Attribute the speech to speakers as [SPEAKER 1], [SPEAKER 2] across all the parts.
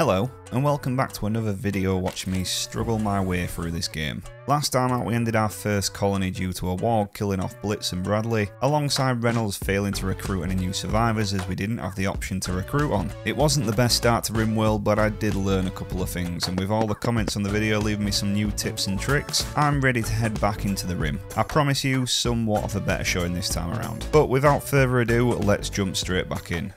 [SPEAKER 1] Hello, and welcome back to another video watching me struggle my way through this game. Last time out we ended our first colony due to a warg killing off Blitz and Bradley, alongside Reynolds failing to recruit any new survivors as we didn't have the option to recruit on. It wasn't the best start to RimWorld but I did learn a couple of things and with all the comments on the video leaving me some new tips and tricks, I'm ready to head back into the Rim. I promise you somewhat of a better showing this time around. But without further ado, let's jump straight back in.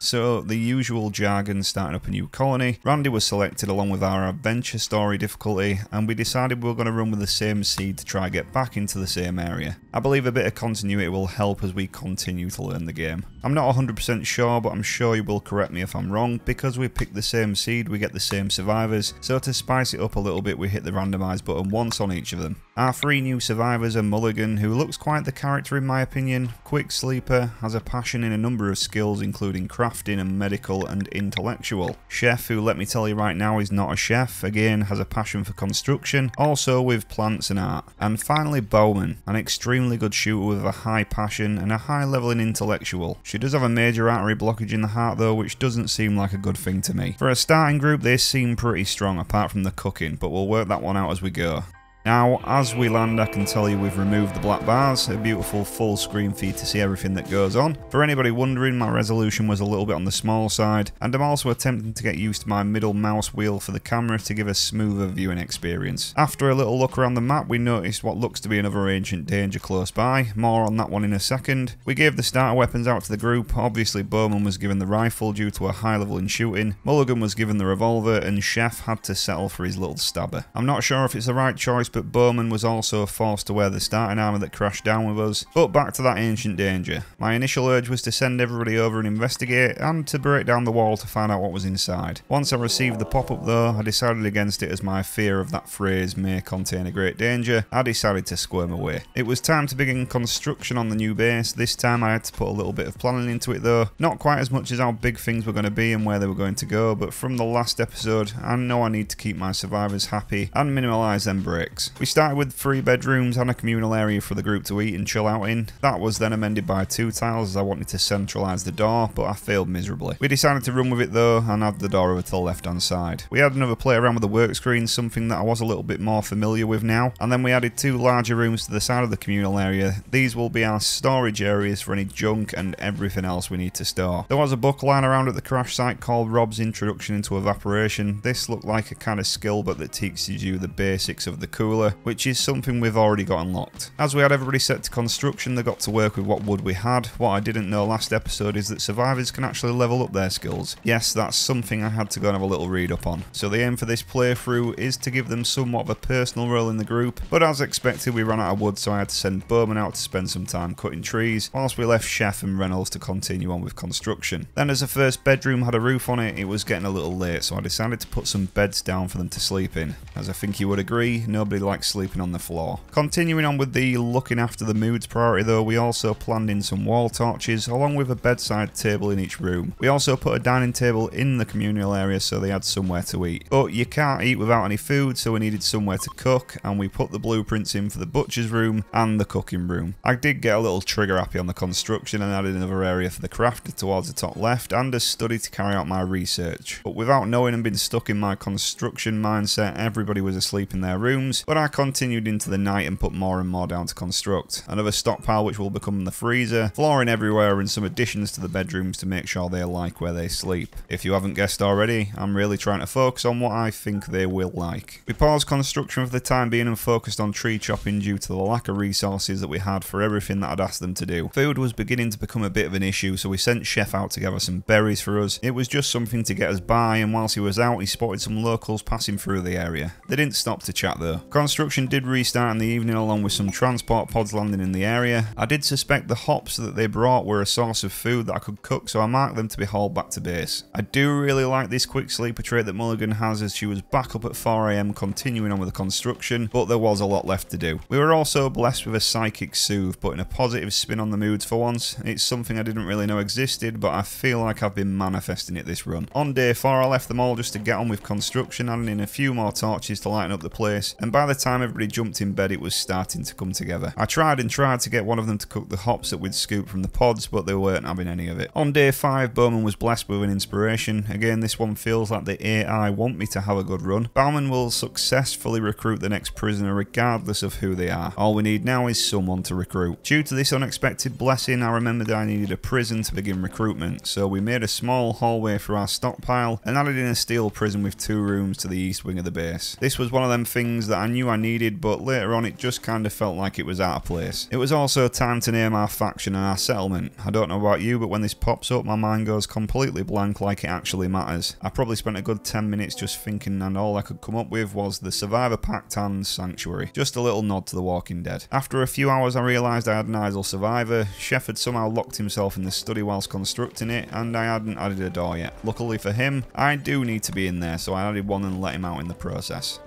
[SPEAKER 1] So, the usual jargon starting up a new colony. Randy was selected along with our adventure story difficulty, and we decided we were going to run with the same seed to try and get back into the same area. I believe a bit of continuity will help as we continue to learn the game. I'm not 100% sure, but I'm sure you will correct me if I'm wrong. Because we picked the same seed, we get the same survivors, so to spice it up a little bit, we hit the randomise button once on each of them. Our three new survivors are Mulligan, who looks quite the character in my opinion, quick sleeper, has a passion in a number of skills including crafting and medical and intellectual. Chef, who let me tell you right now is not a chef, again has a passion for construction, also with plants and art. And finally Bowman, an extremely good shooter with a high passion and a high level in intellectual. She does have a major artery blockage in the heart though, which doesn't seem like a good thing to me. For a starting group, they seem pretty strong apart from the cooking, but we'll work that one out as we go. Now, as we land, I can tell you we've removed the black bars, a beautiful full screen feed to see everything that goes on. For anybody wondering, my resolution was a little bit on the small side, and I'm also attempting to get used to my middle mouse wheel for the camera to give a smoother viewing experience. After a little look around the map, we noticed what looks to be another ancient danger close by, more on that one in a second. We gave the starter weapons out to the group, obviously Bowman was given the rifle due to a high level in shooting, Mulligan was given the revolver, and Chef had to settle for his little stabber. I'm not sure if it's the right choice, but Bowman was also forced to wear the starting armour that crashed down with us. But back to that ancient danger. My initial urge was to send everybody over and investigate, and to break down the wall to find out what was inside. Once I received the pop-up though, I decided against it as my fear of that phrase may contain a great danger. I decided to squirm away. It was time to begin construction on the new base. This time I had to put a little bit of planning into it though. Not quite as much as how big things were going to be and where they were going to go, but from the last episode, I know I need to keep my survivors happy and minimalise them breaks. We started with three bedrooms and a communal area for the group to eat and chill out in. That was then amended by two tiles as I wanted to centralise the door, but I failed miserably. We decided to run with it though and add the door over to the left hand side. We had another play around with the work screen, something that I was a little bit more familiar with now, and then we added two larger rooms to the side of the communal area. These will be our storage areas for any junk and everything else we need to store. There was a book lying around at the crash site called Rob's Introduction into Evaporation. This looked like a kind of skill but that teaches you the basics of the cooler, which is something we've already got unlocked. As we had everybody set to construction, they got to work with what wood we had. What I didn't know last episode is that survivors can actually level up their skills. Yes, that's something I had to go and have a little read up on. So the aim for this playthrough is to give them somewhat of a personal role in the group, but as expected we ran out of wood so I had to send Bowman out to spend some time cutting trees, whilst we left Chef and Reynolds to continue on with construction. Then as the first bedroom had a roof on it, it was getting a little late so I decided to put some beds down for them to sleep in. As I think you would agree, nobody likes sleeping on the floor. Continuing on with the looking after the moods priority though, we also planned in some wall torches along with a bedside table in each room. We also put a dining table in the communal area so they had somewhere to eat. But you can't eat without any food so we needed somewhere to cook and we put the blueprints in for the butcher's room and the cooking room. I did get a little trigger happy on the construction and added another area for the crafter towards the top left and a study to carry out my research. But without knowing and being stuck in my construction mindset, everybody was asleep in their rooms, but I continued into the night and put more and more down to construct. Another stockpile which will become the freezer, flooring everywhere and some additions to the bedrooms to make sure they like where they sleep. If you haven't guessed already, I'm really trying to focus on what I think they will like. We paused construction for the time being and focused on tree chopping due to the lack of resources that we had for everything that I'd asked them to do. Food was beginning to become a bit of an issue so we sent Chef out to gather some berries for us. It was just something to get us by and whilst he was out he spotted some locals passing through the area. They didn't stop to chat though. Construction did restart in the evening along with some transport pods landing in the area. I did suspect the hops that they brought were a source of food that I could cook so I marked them to be hauled back to base. I do really like this quick sleeper trait that Mulligan has as she was back up at 4am continuing on with the construction but there was a lot left to do. We were also blessed with a psychic soothe putting a positive spin on the moods for once. It's something I didn't really know existed but I feel like I've been manifesting it this run. On day 4 I left them all just to get on with construction adding in a few more torches to lighten up the place and by the time everybody jumped in bed, it was starting to come together. I tried and tried to get one of them to cook the hops that we'd scooped from the pods, but they weren't having any of it. On day 5, Bowman was blessed with an inspiration. Again, this one feels like the AI want me to have a good run. Bowman will successfully recruit the next prisoner regardless of who they are. All we need now is someone to recruit. Due to this unexpected blessing, I remembered I needed a prison to begin recruitment, so we made a small hallway for our stockpile and added in a steel prison with two rooms to the east wing of the base. This was one of them things that I knew I needed, but later on it just kind of felt like it was out of place. It was also time to name our faction and our settlement. I don't know about you, but when this pops up, my mind goes completely blank like it actually matters. I probably spent a good 10 minutes just thinking and all I could come up with was the Survivor Pact and Sanctuary. Just a little nod to The Walking Dead. After a few hours I realised I had an idle survivor, Chef somehow locked himself in the study whilst constructing it and I hadn't added a door yet. Luckily for him, I do need to be in there so I added one and let him out in the process.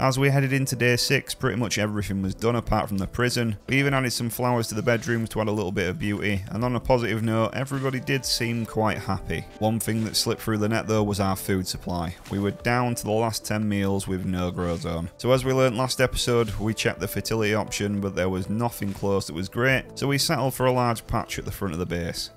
[SPEAKER 1] As we headed into day 6, pretty much everything was done apart from the prison. We even added some flowers to the bedrooms to add a little bit of beauty, and on a positive note, everybody did seem quite happy. One thing that slipped through the net though was our food supply. We were down to the last 10 meals with no grow zone. So as we learnt last episode, we checked the fertility option, but there was nothing close that was great, so we settled for a large patch at the front of the base.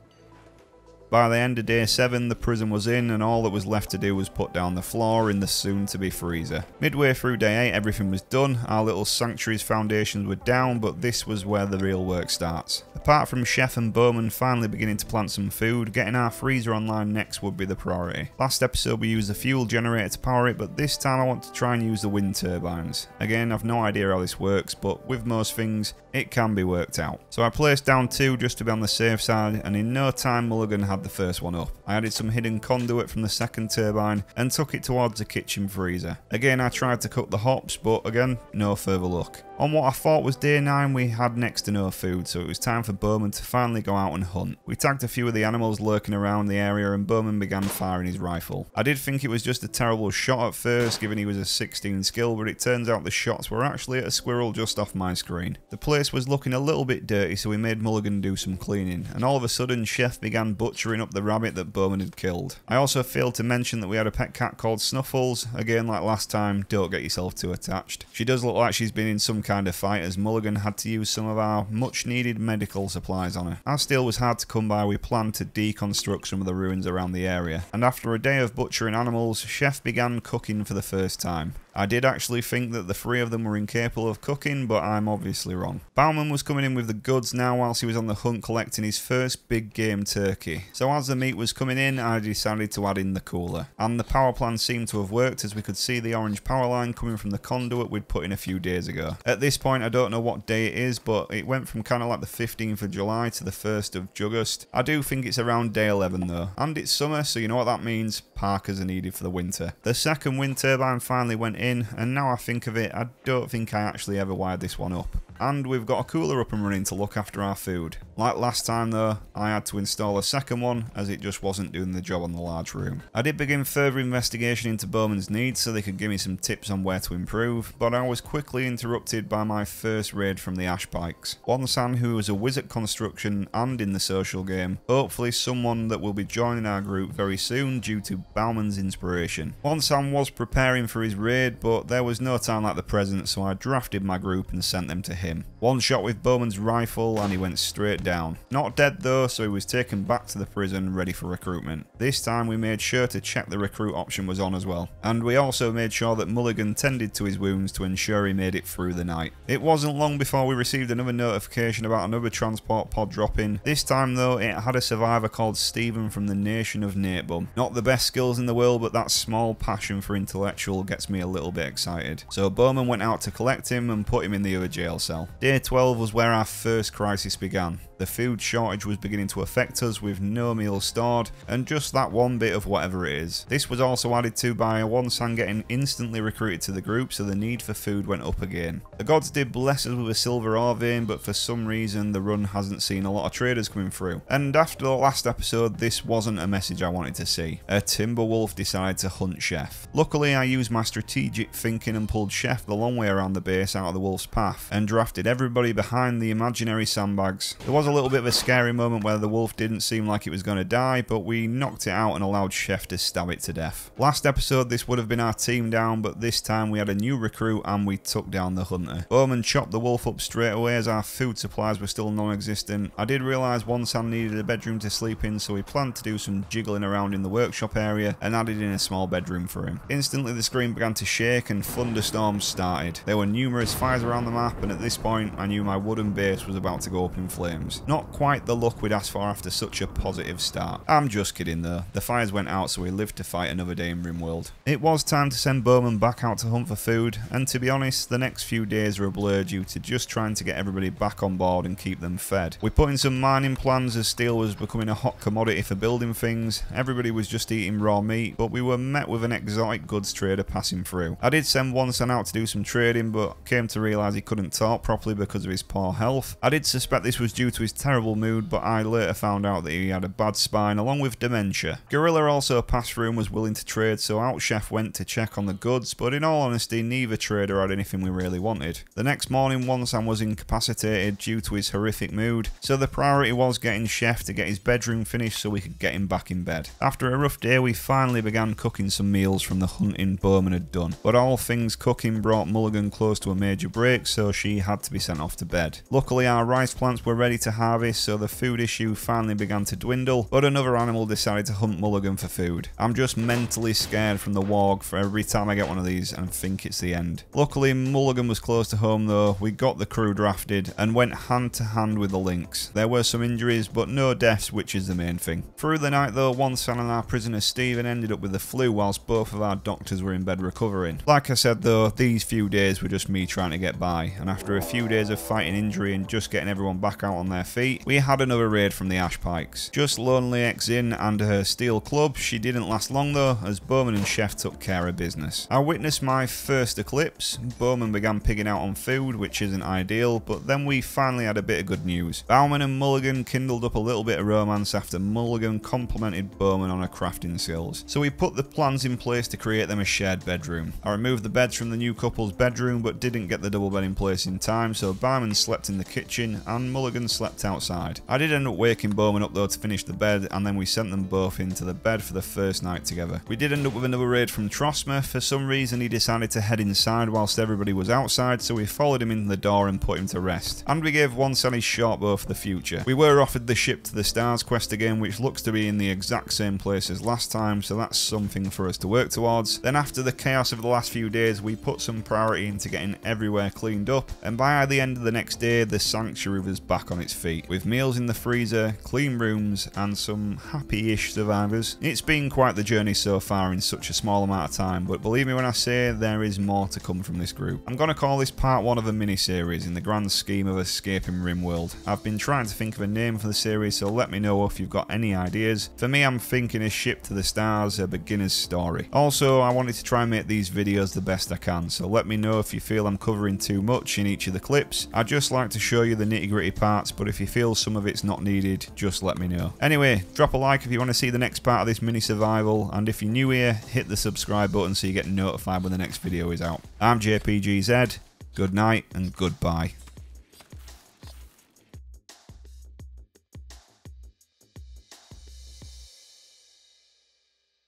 [SPEAKER 1] By the end of day 7 the prison was in and all that was left to do was put down the floor in the soon to be freezer. Midway through day 8 everything was done, our little sanctuary's foundations were down but this was where the real work starts. Apart from Chef and Bowman finally beginning to plant some food, getting our freezer online next would be the priority. Last episode we used the fuel generator to power it but this time I want to try and use the wind turbines. Again I've no idea how this works but with most things it can be worked out. So I placed down two just to be on the safe side and in no time Mulligan had the first one up. I added some hidden conduit from the second turbine and took it towards the kitchen freezer. Again I tried to cook the hops but again no further luck. On what I thought was day 9 we had next to no food so it was time for Bowman to finally go out and hunt. We tagged a few of the animals lurking around the area and Bowman began firing his rifle. I did think it was just a terrible shot at first given he was a 16 skill but it turns out the shots were actually at a squirrel just off my screen. The place was looking a little bit dirty so we made Mulligan do some cleaning and all of a sudden Chef began butchering up the rabbit that Bowman had killed. I also failed to mention that we had a pet cat called Snuffles. Again like last time don't get yourself too attached. She does look like she's been in some kind of fight as Mulligan had to use some of our much needed medical supplies on her. As steel was hard to come by we planned to deconstruct some of the ruins around the area and after a day of butchering animals Chef began cooking for the first time. I did actually think that the three of them were incapable of cooking, but I'm obviously wrong. Bowman was coming in with the goods now whilst he was on the hunt collecting his first big game turkey. So as the meat was coming in, I decided to add in the cooler. And the power plan seemed to have worked as we could see the orange power line coming from the conduit we'd put in a few days ago. At this point, I don't know what day it is, but it went from kind of like the 15th of July to the 1st of August. I do think it's around day 11 though. And it's summer, so you know what that means? Parkas are needed for the winter. The second wind turbine finally went in in, and now I think of it, I don't think I actually ever wired this one up. And we've got a cooler up and running to look after our food. Like last time though, I had to install a second one as it just wasn't doing the job on the large room. I did begin further investigation into Bowman's needs so they could give me some tips on where to improve, but I was quickly interrupted by my first raid from the ash Ashpikes. Wonsan who is a wizard construction and in the social game, hopefully someone that will be joining our group very soon due to Bowman's inspiration. Wonsan was preparing for his raid but there was no time like the present so I drafted my group and sent them to him. One shot with Bowman's rifle and he went straight down. Not dead though, so he was taken back to the prison ready for recruitment. This time we made sure to check the recruit option was on as well. And we also made sure that Mulligan tended to his wounds to ensure he made it through the night. It wasn't long before we received another notification about another transport pod dropping. This time though, it had a survivor called Stephen from the nation of Natebum. Not the best skills in the world, but that small passion for intellectual gets me a little bit excited. So Bowman went out to collect him and put him in the other jail cell. Day 12 was where our first crisis began. The food shortage was beginning to affect us with no meals stored and just that one bit of whatever it is. This was also added to by Wonsan getting instantly recruited to the group so the need for food went up again. The gods did bless us with a silver ore but for some reason the run hasn't seen a lot of traders coming through. And after the last episode this wasn't a message I wanted to see. A timber wolf decided to hunt Chef. Luckily I used my strategic thinking and pulled Chef the long way around the base out of the wolf's path and drafted everybody behind the imaginary sandbags. There was a little bit of a scary moment where the wolf didn't seem like it was going to die, but we knocked it out and allowed Chef to stab it to death. Last episode this would have been our team down, but this time we had a new recruit and we took down the hunter. Bowman chopped the wolf up straight away as our food supplies were still non-existent. I did realise Wonsan needed a bedroom to sleep in, so we planned to do some jiggling around in the workshop area and added in a small bedroom for him. Instantly the screen began to shake and thunderstorms started. There were numerous fires around the map and at this point I knew my wooden base was about to go up in flames. Not quite the luck we'd asked for after such a positive start. I'm just kidding though. The fires went out so we lived to fight another day in RimWorld. It was time to send Bowman back out to hunt for food and to be honest the next few days were a blur due to just trying to get everybody back on board and keep them fed. We put in some mining plans as steel was becoming a hot commodity for building things. Everybody was just eating raw meat but we were met with an exotic goods trader passing through. I did send Wonsan out to do some trading but came to realise he couldn't talk properly because of his poor health. I did suspect this was due to his terrible mood but I later found out that he had a bad spine along with dementia. Gorilla also passed through and was willing to trade so Out Chef went to check on the goods but in all honesty neither trader had anything we really wanted. The next morning Wonsan was incapacitated due to his horrific mood so the priority was getting Chef to get his bedroom finished so we could get him back in bed. After a rough day we finally began cooking some meals from the hunting Bowman had done but all things cooking brought Mulligan close to a major break so she had to be sent off to bed. Luckily our rice plants were ready to harvest so the food issue finally began to dwindle but another animal decided to hunt Mulligan for food. I'm just mentally scared from the warg for every time I get one of these and think it's the end. Luckily Mulligan was close to home though, we got the crew drafted and went hand to hand with the Lynx. There were some injuries but no deaths which is the main thing. Through the night though, Wonsan and our prisoner Stephen ended up with the flu whilst both of our doctors were in bed recovering. Like I said though, these few days were just me trying to get by and after a few days of fighting injury and just getting everyone back out on their feet, we had another raid from the Ash Pikes. Just Lonely X in and her steel club, she didn't last long though as Bowman and Chef took care of business. I witnessed my first eclipse, Bowman began pigging out on food which isn't ideal but then we finally had a bit of good news. Bowman and Mulligan kindled up a little bit of romance after Mulligan complimented Bowman on her crafting skills. So we put the plans in place to create them a shared bedroom. I removed the beds from the new couple's bedroom but didn't get the double bed in place in time so Bowman slept in the kitchen and Mulligan slept outside. I did end up waking Bowman up though to finish the bed and then we sent them both into the bed for the first night together. We did end up with another raid from Trosmer. For some reason he decided to head inside whilst everybody was outside so we followed him in the door and put him to rest. And we gave one Sally short bow for the future. We were offered the ship to the stars quest again which looks to be in the exact same place as last time so that's something for us to work towards. Then after the chaos of the last few days we put some priority into getting everywhere cleaned up and by the end of the next day the sanctuary was back on its feet with meals in the freezer, clean rooms and some happy-ish survivors. It's been quite the journey so far in such a small amount of time but believe me when I say there is more to come from this group. I'm going to call this part one of a mini-series in the grand scheme of escaping RimWorld. I've been trying to think of a name for the series so let me know if you've got any ideas. For me I'm thinking a ship to the stars, a beginner's story. Also I wanted to try and make these videos the best I can so let me know if you feel I'm covering too much in each of the clips. I just like to show you the nitty gritty parts but if you feel some of it's not needed just let me know. Anyway drop a like if you want to see the next part of this mini survival and if you're new here hit the subscribe button so you get notified when the next video is out. I'm JPGZ, good night and goodbye.